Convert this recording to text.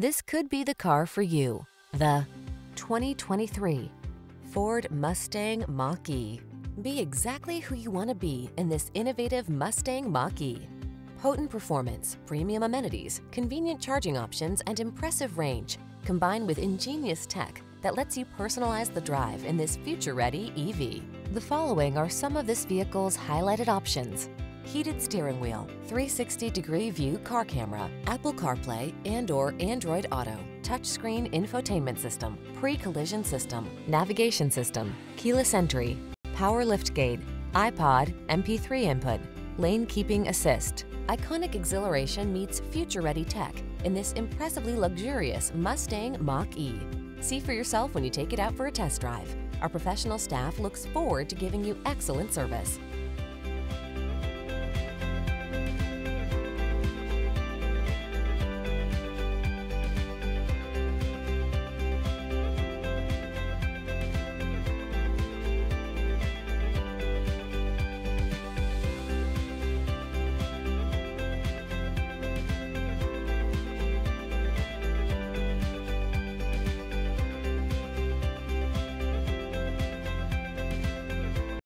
This could be the car for you. The 2023 Ford Mustang Mach-E. Be exactly who you want to be in this innovative Mustang Mach-E. Potent performance, premium amenities, convenient charging options, and impressive range, combined with ingenious tech that lets you personalize the drive in this future-ready EV. The following are some of this vehicle's highlighted options. Heated steering wheel, 360-degree view car camera, Apple CarPlay and or Android Auto, touchscreen infotainment system, pre-collision system, navigation system, keyless entry, power liftgate, iPod, MP3 input, lane keeping assist. Iconic exhilaration meets future-ready tech in this impressively luxurious Mustang Mach-E. See for yourself when you take it out for a test drive. Our professional staff looks forward to giving you excellent service.